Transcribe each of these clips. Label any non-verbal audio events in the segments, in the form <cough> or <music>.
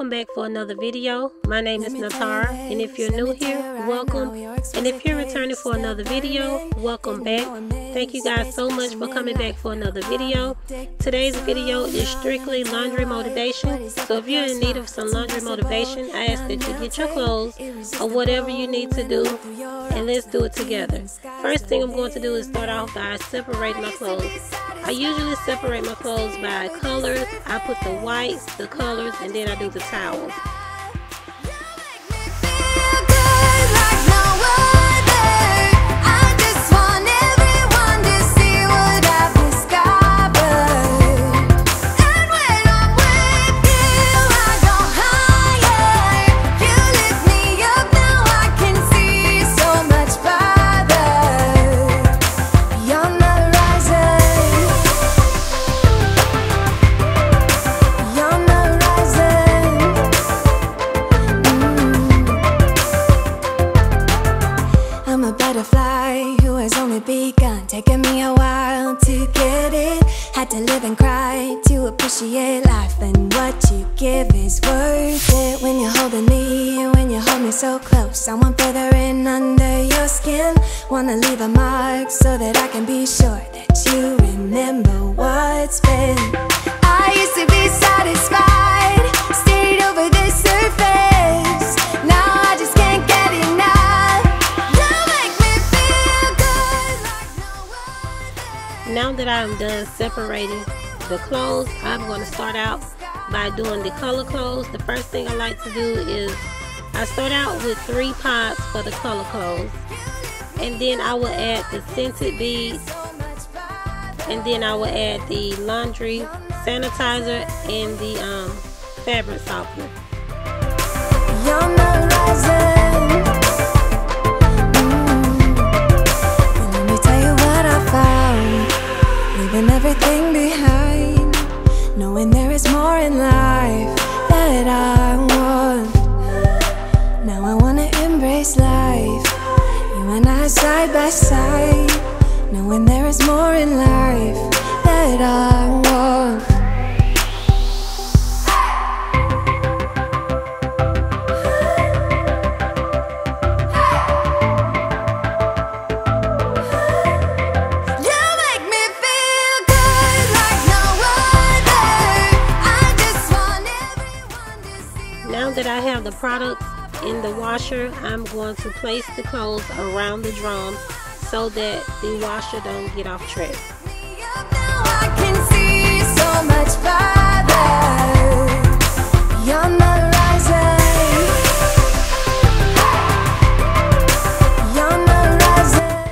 welcome back for another video. My name is Natara, and if you're new here, welcome. And if you're returning for another video, welcome back. Thank you guys so much for coming back for another video. Today's video is strictly laundry motivation. So if you're in need of some laundry motivation, I ask that you get your clothes or whatever you need to do, and let's do it together. First thing I'm going to do is start off by separating my clothes. I usually separate my clothes by colors. I put the whites, the colors, and then I do the towels. Now that I'm done separating the clothes, I'm going to start out by doing the color clothes. The first thing I like to do is I start out with three pods for the color clothes. And then I will add the scented beads. And then I will add the laundry sanitizer and the um, fabric softener. Everything behind Knowing there is more in life that I want. Now I wanna embrace life You and I side by side. Knowing there is more in life that I products in the washer, I'm going to place the clothes around the drum so that the washer don't get off track.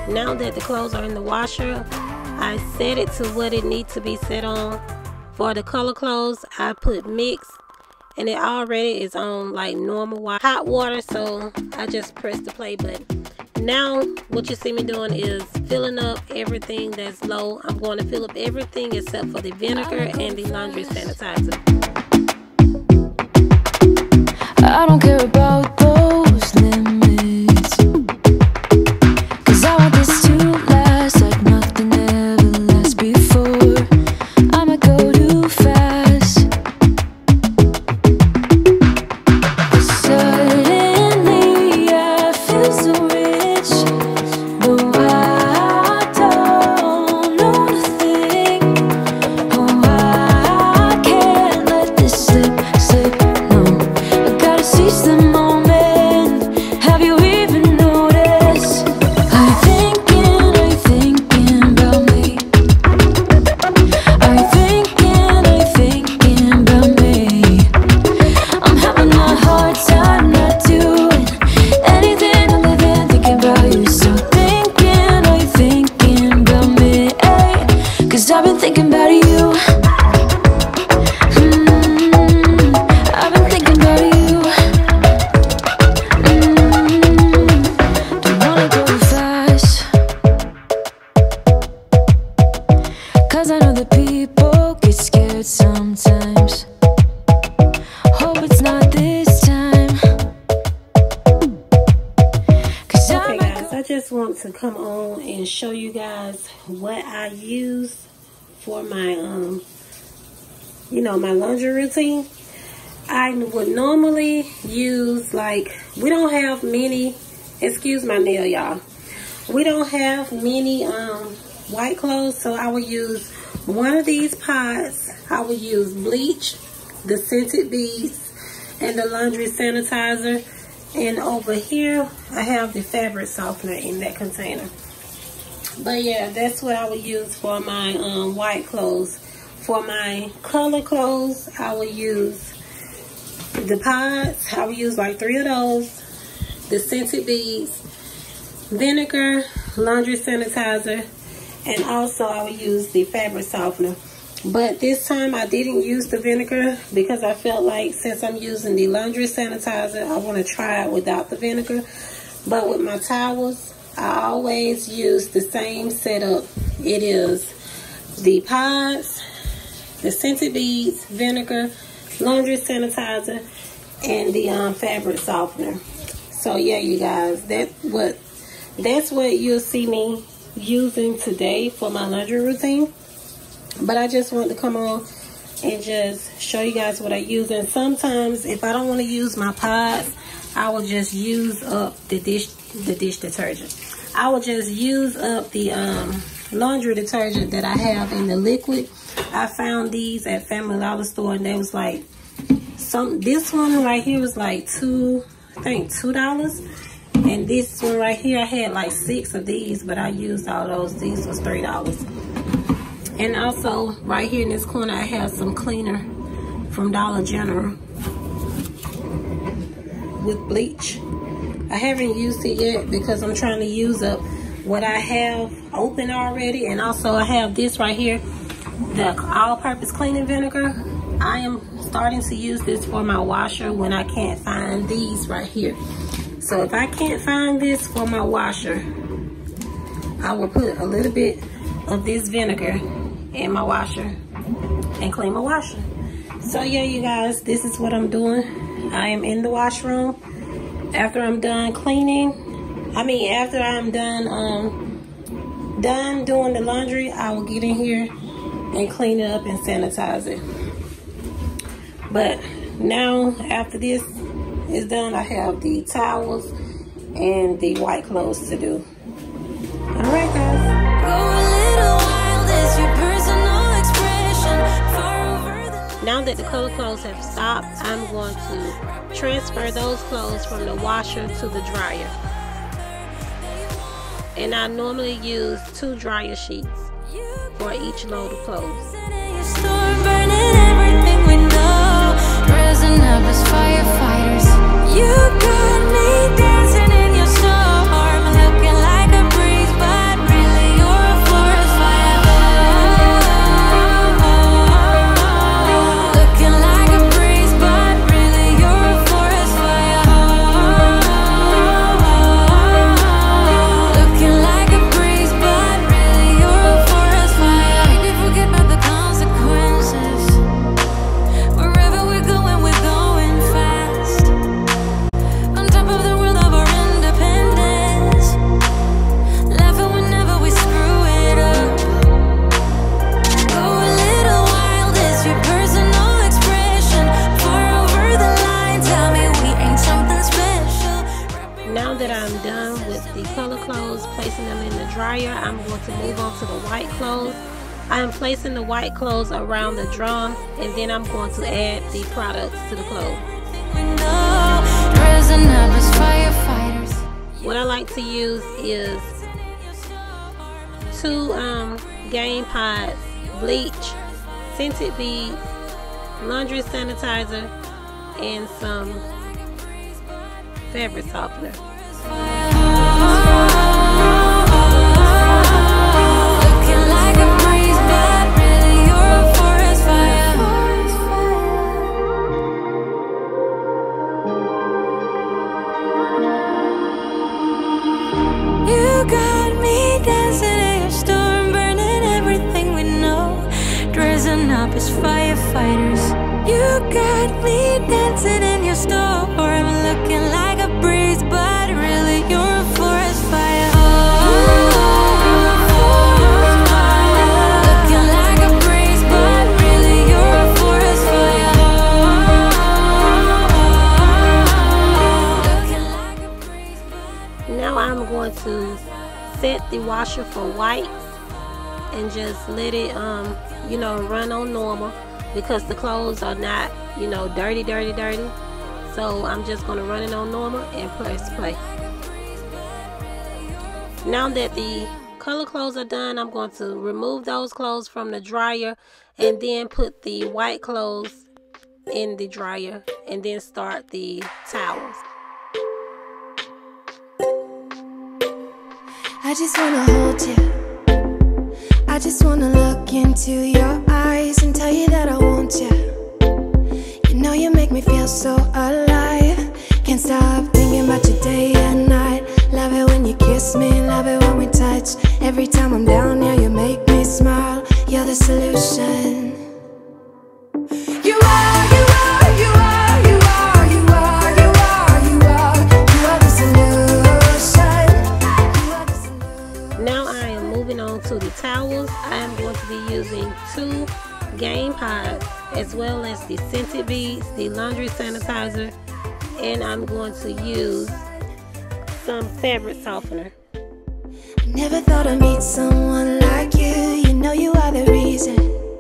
Now that the clothes are in the washer, I set it to what it needs to be set on. For the color clothes, I put mix and it already is on like normal hot water so I just press the play button. Now what you see me doing is filling up everything that's low. I'm going to fill up everything except for the vinegar and the laundry sanitizer to come on and show you guys what I use for my, um, you know, my laundry routine. I would normally use like, we don't have many, excuse my nail y'all. We don't have many um, white clothes, so I would use one of these pods. I will use bleach, the scented beads, and the laundry sanitizer. And over here, I have the fabric softener in that container. But yeah, that's what I would use for my um, white clothes. For my color clothes, I will use the pods. I will use like three of those. The scented beads, vinegar, laundry sanitizer, and also I will use the fabric softener. But this time I didn't use the vinegar because I felt like since I'm using the laundry sanitizer, I want to try it without the vinegar. But with my towels, I always use the same setup. It is the pods, the scented beads, vinegar, laundry sanitizer, and the um, fabric softener. So yeah, you guys, that what that's what you'll see me using today for my laundry routine. But I just want to come on and just show you guys what I use. And sometimes if I don't want to use my pods, I will just use up the dish the dish detergent. I will just use up the um, laundry detergent that I have in the liquid. I found these at Family Dollar Store and they was like some this one right here was like two I think two dollars and this one right here, I had like six of these, but I used all those. These was $3. And also, right here in this corner, I have some cleaner from Dollar General with bleach. I haven't used it yet because I'm trying to use up what I have open already. And also, I have this right here, the all-purpose cleaning vinegar. I am starting to use this for my washer when I can't find these right here. So if I can't find this for my washer, I will put a little bit of this vinegar in my washer and clean my washer. So yeah, you guys, this is what I'm doing. I am in the washroom. After I'm done cleaning, I mean, after I'm done, um, done doing the laundry, I will get in here and clean it up and sanitize it. But now, after this, is done, I have the towels and the white clothes to do. All right, guys. Now that the color clothes have stopped, I'm going to transfer those clothes from the washer to the dryer. And I normally use two dryer sheets for each load of clothes. You clothes around the drum and then I'm going to add the products to the clothes. What I like to use is two um, Gain pods, bleach, scented beads, laundry sanitizer, and some fabric softener. The washer for white and just let it um you know run on normal because the clothes are not you know dirty dirty dirty. So I'm just going to run it on normal and press play. Now that the color clothes are done I'm going to remove those clothes from the dryer and then put the white clothes in the dryer and then start the towels I just wanna hold you. I just wanna look into your eyes and tell you that I want you. You know you make me feel so alive. I'm going to use some fabric softener. Never thought I'd meet someone like you. You know you are the reason.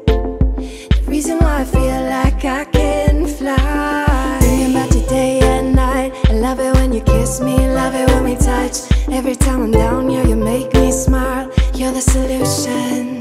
The reason why I feel like I can fly. Thinking about you day and night. I love it when you kiss me, love it when we touch. Every time I'm down here, you make me smile. You're the solution.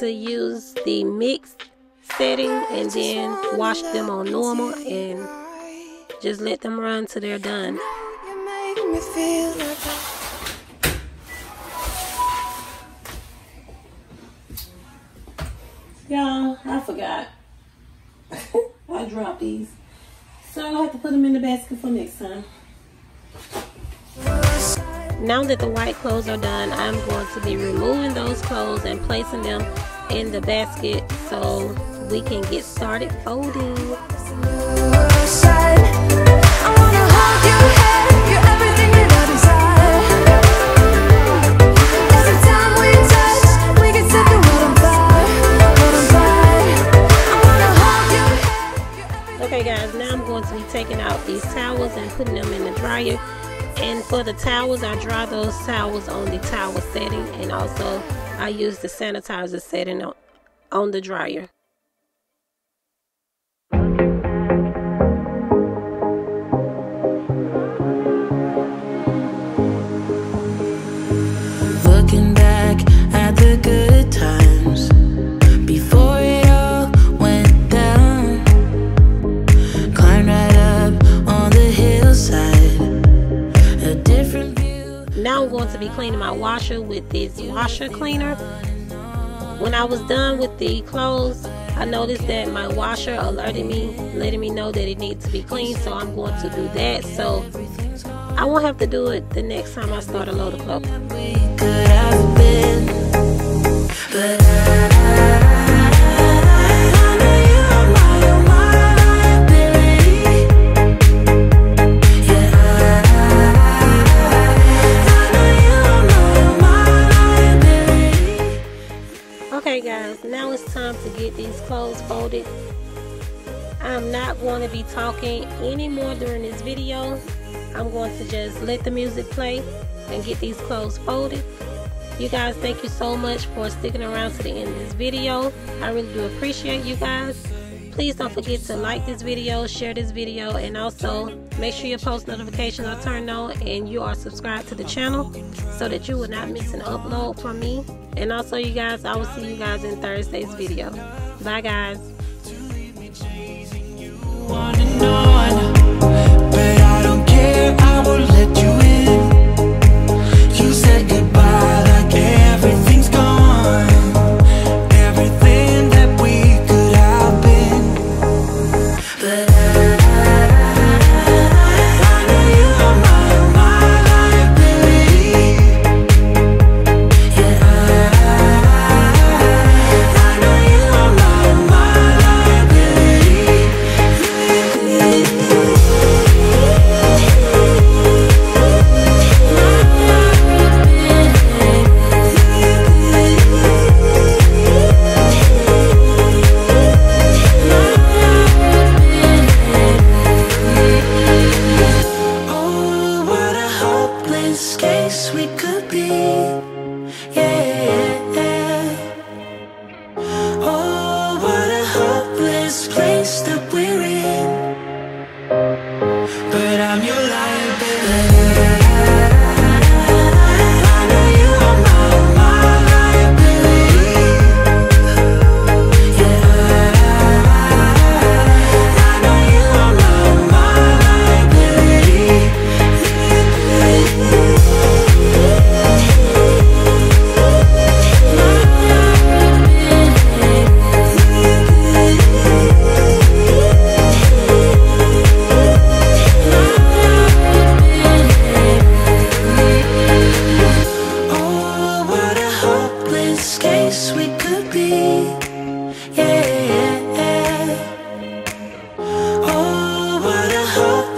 To use the mixed setting and then wash them on normal and just let them run till they're done. You make me feel like Y'all, I forgot. <laughs> I dropped these. So I'll have to put them in the basket for next time. Now that the white clothes are done, I'm going to be removing those clothes and placing them in the basket so we can get started folding. Okay guys, now I'm going to be taking out these towels and putting them in the dryer. And for the towels, I dry those towels on the towel setting and also I use the sanitizer setting on, the dryer. Cleaning my washer with this washer cleaner. When I was done with the clothes, I noticed that my washer alerted me, letting me know that it needs to be cleaned. So I'm going to do that. So I won't have to do it the next time I start a load of clothes. Time to get these clothes folded. I'm not going to be talking anymore during this video. I'm going to just let the music play and get these clothes folded. You guys, thank you so much for sticking around to the end of this video. I really do appreciate you guys. Please don't forget to like this video, share this video, and also make sure your post notifications are turned on and you are subscribed to the channel so that you will not miss an upload from me. And also, you guys, I will see you guys in Thursday's video. Bye, guys. but I don't care, I will let you in. You said goodbye.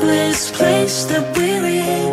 hopeless place that we're in.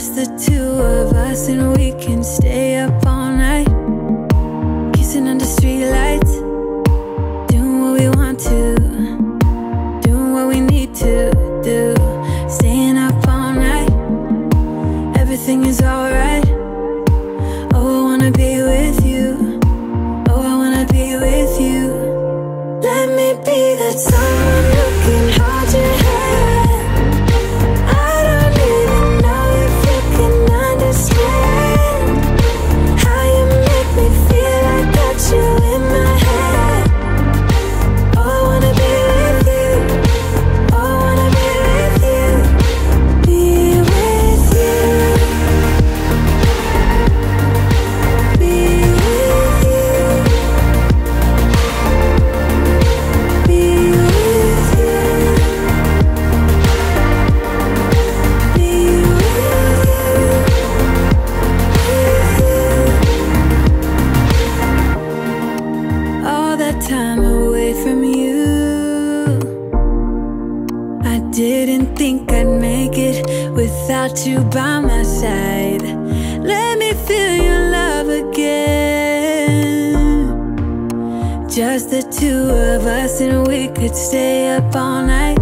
just the two of us and we can stay up Didn't think I'd make it without you by my side. Let me feel your love again. Just the two of us and we could stay up all night